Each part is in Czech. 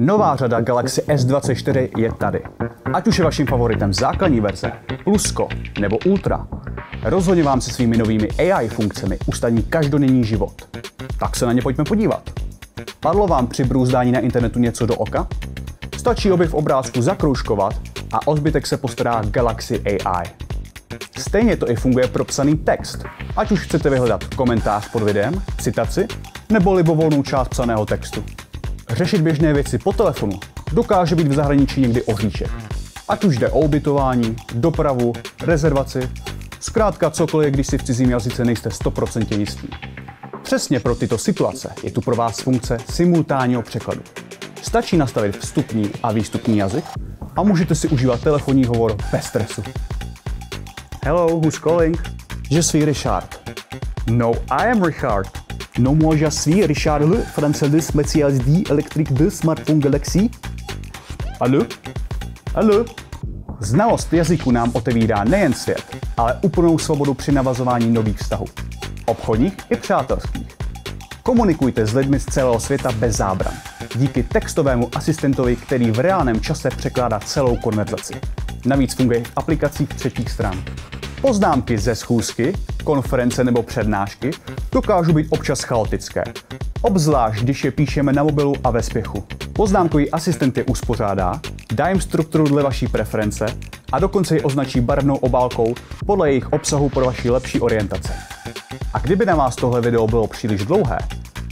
Nová řada Galaxy S24 je tady. Ať už je vaším favoritem základní verze, Plusko nebo Ultra, rozhodně vám se svými novými AI funkcemi ustaní každodenní život. Tak se na ně pojďme podívat. Padlo vám při brůzdání na internetu něco do oka? Stačí objev obrázku zakroužkovat a o zbytek se postará Galaxy AI. Stejně to i funguje pro psaný text, ať už chcete vyhledat komentář pod videem, citaci nebo libovolnou část psaného textu. Řešit běžné věci po telefonu dokáže být v zahraničí někdy oříšek. Ať už jde o ubytování, dopravu, rezervaci, zkrátka cokoliv, když si v cizím jazyce nejste 100% jistý. Přesně pro tyto situace je tu pro vás funkce simultánního překladu. Stačí nastavit vstupní a výstupní jazyk a můžete si užívat telefonní hovor bez stresu. Hello, who's calling? Je suis Richard. No, I am Richard. No moi je suis Richard Le, français de spécialité électrique de smartphone Galaxy. Alo? Alo? Znalost jazyku nám otevírá nejen svět, ale úplnou svobodu při navazování nových vztahů. Obchodních i přátelských. Komunikujte s lidmi z celého světa bez zábran. Díky textovému asistentovi, který v reálném čase překládá celou konverzaci. Navíc funguje v aplikacích třetích stran. Poznámky ze schůzky, konference nebo přednášky dokážou být občas chaotické. Obzvlášť, když je píšeme na mobilu a ve spěchu. Poznámkový asistent je uspořádá, dá jim strukturu dle vaší preference a dokonce ji označí barevnou obálkou podle jejich obsahu pro vaši lepší orientace. A kdyby na vás tohle video bylo příliš dlouhé,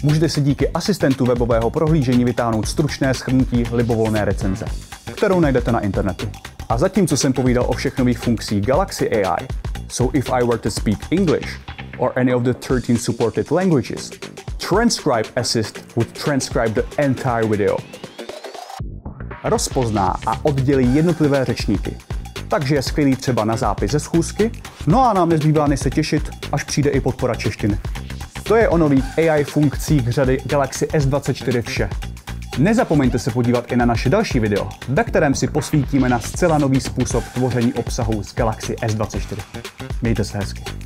můžete si díky asistentu webového prohlížení vytáhnout stručné schrnutí libovolné recenze, kterou najdete na internetu. A zatímco jsem povídal o všech nových funkcích Galaxy AI, so if I were to speak English or any of the 13 supported languages, Transcribe Assist would transcribe the entire video. Rozpozná a oddělí jednotlivé řečníky, takže je skvělý třeba na zápis ze schůzky, no a nám nezbývá než se těšit, až přijde i podpora češtiny. To je o nových AI funkcích řady Galaxy S24 vše. Nezapomeňte se podívat i na naše další video, ve kterém si posvítíme na zcela nový způsob tvoření obsahu z Galaxy S24. Mějte se hezky.